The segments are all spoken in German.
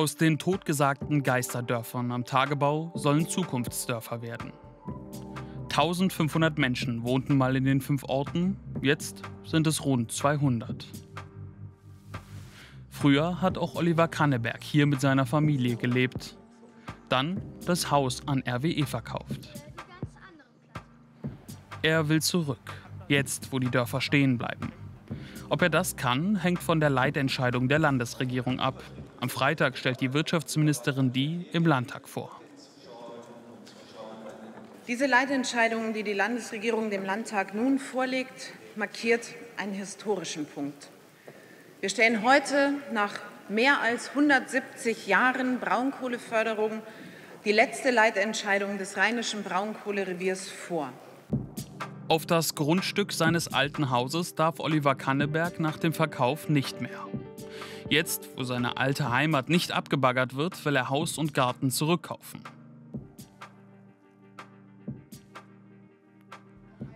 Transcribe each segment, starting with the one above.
Aus den totgesagten Geisterdörfern am Tagebau sollen Zukunftsdörfer werden. 1500 Menschen wohnten mal in den fünf Orten, jetzt sind es rund 200. Früher hat auch Oliver Kanneberg hier mit seiner Familie gelebt. Dann das Haus an RWE verkauft. Er will zurück, jetzt wo die Dörfer stehen bleiben. Ob er das kann, hängt von der Leitentscheidung der Landesregierung ab. Am Freitag stellt die Wirtschaftsministerin die im Landtag vor. Diese Leitentscheidung, die die Landesregierung dem Landtag nun vorlegt, markiert einen historischen Punkt. Wir stellen heute nach mehr als 170 Jahren Braunkohleförderung die letzte Leitentscheidung des rheinischen Braunkohlereviers vor. Auf das Grundstück seines alten Hauses darf Oliver Kanneberg nach dem Verkauf nicht mehr. Jetzt, wo seine alte Heimat nicht abgebaggert wird, will er Haus und Garten zurückkaufen.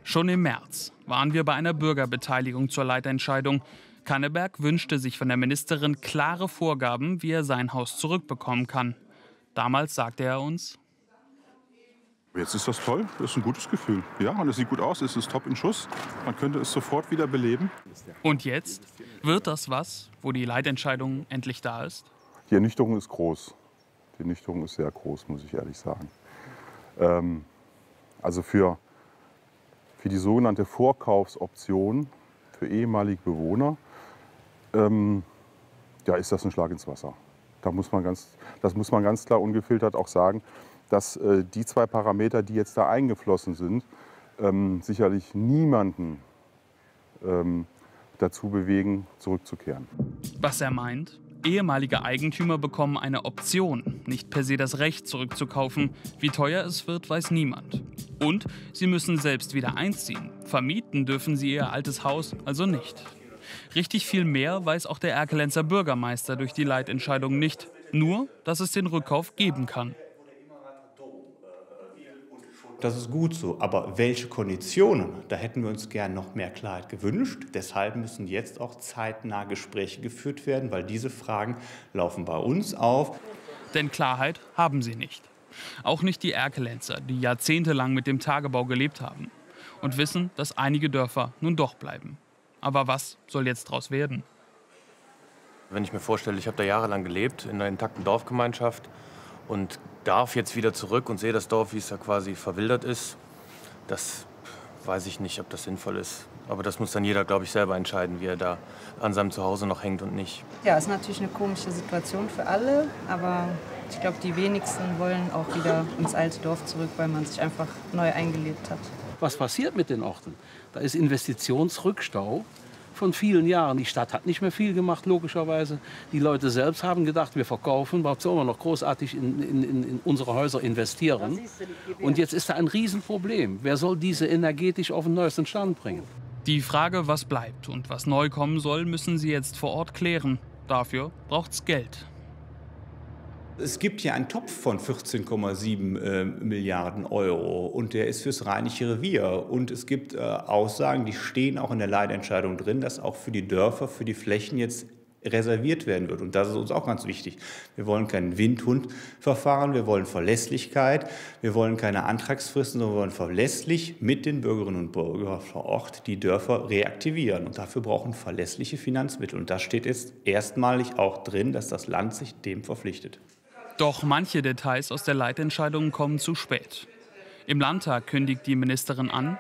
Schon im März waren wir bei einer Bürgerbeteiligung zur Leitentscheidung. Kanneberg wünschte sich von der Ministerin klare Vorgaben, wie er sein Haus zurückbekommen kann. Damals sagte er uns, Jetzt ist das toll, das ist ein gutes Gefühl. Ja, und es sieht gut aus, es ist top in Schuss. Man könnte es sofort wieder beleben. Und jetzt? Wird das was, wo die Leitentscheidung endlich da ist? Die Ernüchterung ist groß. Die Ernüchterung ist sehr groß, muss ich ehrlich sagen. Ähm, also für, für die sogenannte Vorkaufsoption für ehemalige Bewohner ähm, ja, ist das ein Schlag ins Wasser. Da muss man ganz, das muss man ganz klar ungefiltert auch sagen dass äh, die zwei Parameter, die jetzt da eingeflossen sind, ähm, sicherlich niemanden ähm, dazu bewegen, zurückzukehren. Was er meint? Ehemalige Eigentümer bekommen eine Option, nicht per se das Recht zurückzukaufen. Wie teuer es wird, weiß niemand. Und sie müssen selbst wieder einziehen. Vermieten dürfen sie ihr altes Haus also nicht. Richtig viel mehr weiß auch der Erkelenzer Bürgermeister durch die Leitentscheidung nicht. Nur, dass es den Rückkauf geben kann. Das ist gut so. Aber welche Konditionen? Da hätten wir uns gern noch mehr Klarheit gewünscht. Deshalb müssen jetzt auch zeitnah Gespräche geführt werden, weil diese Fragen laufen bei uns auf. Denn Klarheit haben sie nicht. Auch nicht die Erkelenzer, die jahrzehntelang mit dem Tagebau gelebt haben und wissen, dass einige Dörfer nun doch bleiben. Aber was soll jetzt daraus werden? Wenn ich mir vorstelle, ich habe da jahrelang gelebt in einer intakten Dorfgemeinschaft und darf jetzt wieder zurück und sehe das Dorf, wie es da quasi verwildert ist. Das weiß ich nicht, ob das sinnvoll ist. Aber das muss dann jeder, glaube ich, selber entscheiden, wie er da an seinem Zuhause noch hängt und nicht. Ja, ist natürlich eine komische Situation für alle, aber ich glaube, die wenigsten wollen auch wieder ins alte Dorf zurück, weil man sich einfach neu eingelebt hat. Was passiert mit den Orten? Da ist Investitionsrückstau von vielen Jahren. Die Stadt hat nicht mehr viel gemacht, logischerweise. Die Leute selbst haben gedacht, wir verkaufen, warum sollen wir noch großartig in, in, in unsere Häuser investieren? Und jetzt ist da ein Riesenproblem. Wer soll diese energetisch auf den neuesten Stand bringen? Die Frage, was bleibt und was neu kommen soll, müssen sie jetzt vor Ort klären. Dafür braucht es Geld. Es gibt hier einen Topf von 14,7 äh, Milliarden Euro und der ist fürs Rheinische Revier. Und es gibt äh, Aussagen, die stehen auch in der Leitentscheidung drin, dass auch für die Dörfer, für die Flächen jetzt reserviert werden wird. Und das ist uns auch ganz wichtig. Wir wollen kein Windhundverfahren, wir wollen Verlässlichkeit, wir wollen keine Antragsfristen, sondern wir wollen verlässlich mit den Bürgerinnen und Bürgern vor Ort die Dörfer reaktivieren. Und dafür brauchen verlässliche Finanzmittel. Und das steht jetzt erstmalig auch drin, dass das Land sich dem verpflichtet. Doch manche Details aus der Leitentscheidung kommen zu spät. Im Landtag kündigt die Ministerin an,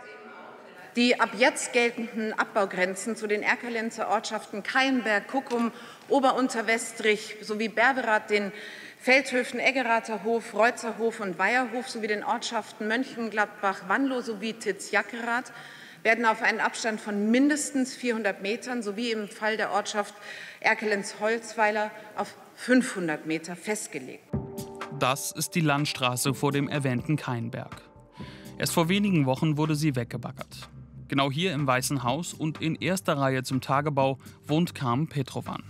die ab jetzt geltenden Abbaugrenzen zu den Erkelenzer Ortschaften Keienberg, Kuckum, Oberunterwestrich sowie Berberath, den Feldhöfen Eggerather Hof, Reutzerhof und Weierhof sowie den Ortschaften Mönchengladbach, Wanlo sowie Titz-Jackerath werden auf einen Abstand von mindestens 400 Metern sowie im Fall der Ortschaft Erkelenz-Holzweiler auf 500 Meter festgelegt. Das ist die Landstraße vor dem erwähnten Keinberg. Erst vor wenigen Wochen wurde sie weggebaggert. Genau hier im Weißen Haus und in erster Reihe zum Tagebau wohnt Carmen Petrovan.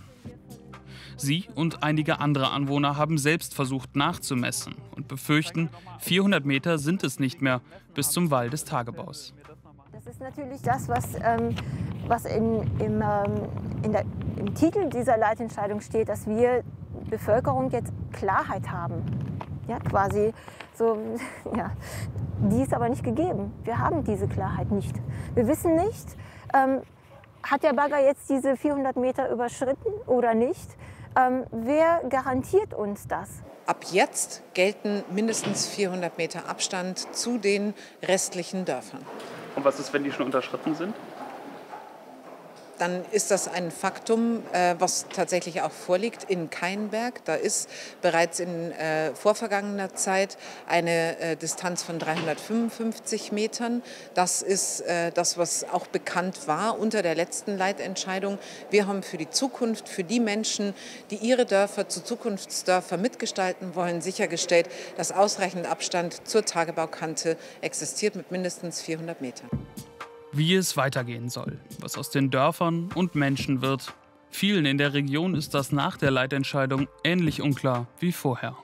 Sie und einige andere Anwohner haben selbst versucht nachzumessen und befürchten, 400 Meter sind es nicht mehr bis zum Wall des Tagebaus. Das ist natürlich das, was, ähm, was in, im, ähm, in der, im Titel dieser Leitentscheidung steht, dass wir Bevölkerung jetzt Klarheit haben. Ja, quasi so, ja, die ist aber nicht gegeben. Wir haben diese Klarheit nicht. Wir wissen nicht, ähm, hat der Bagger jetzt diese 400 Meter überschritten oder nicht? Ähm, wer garantiert uns das? Ab jetzt gelten mindestens 400 Meter Abstand zu den restlichen Dörfern. Und was ist, wenn die schon unterschritten sind? Dann ist das ein Faktum, äh, was tatsächlich auch vorliegt in Keinberg. Da ist bereits in äh, vorvergangener Zeit eine äh, Distanz von 355 Metern. Das ist das, was auch bekannt war unter der letzten Leitentscheidung. Wir haben für die Zukunft, für die Menschen, die ihre Dörfer zu Zukunftsdörfer mitgestalten wollen, sichergestellt, dass ausreichend Abstand zur Tagebaukante existiert mit mindestens 400 Metern wie es weitergehen soll, was aus den Dörfern und Menschen wird. Vielen in der Region ist das nach der Leitentscheidung ähnlich unklar wie vorher.